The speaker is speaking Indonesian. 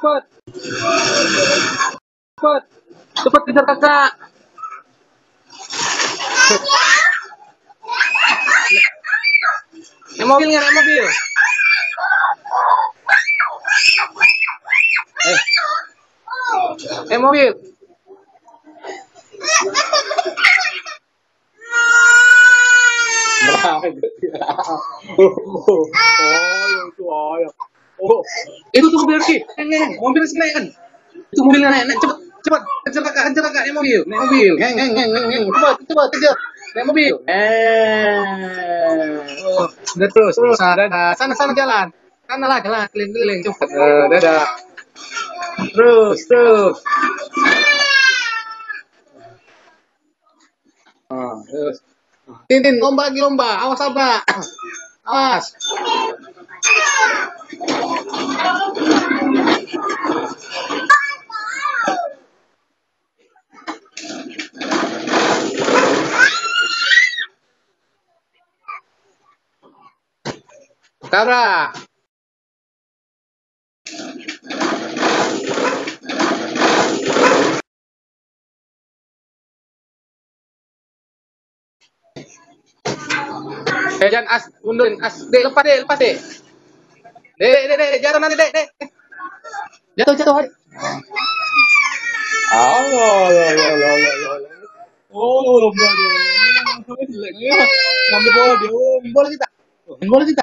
cepat. Cepat. Cepat kejar kakak. Naik mobil nggak? Naik mobil. Eh. Naik mobil. Oh, itu ayam. Oh, itu tuh mobil sih. Neng, mobil sih naik kan. Itu mobilnya naik, naik cepat, cepat, kejar kakak, kejar kakak, naik mobil, naik mobil, neng, neng, neng, neng, neng, cepat, cepat, kejar, naik mobil. Eh, oh, udah terus, terus, dadah, sana, sana jalan, sana lah jalan, keliling-keliling, cepat, Eh, dadah, terus, terus. Ah, terus. Tintin, lomba lagi lomba, awas apa? Awas. Tara. Eh jangan as mundurin as dek lepas dek lepas dek dek dek dek jatuh nanti dek dek jatuh jatuh dek Allah Allah Allah Allah Allah Oh, brother. Ngambil bola dia. Oh, bola kita. Bola kita.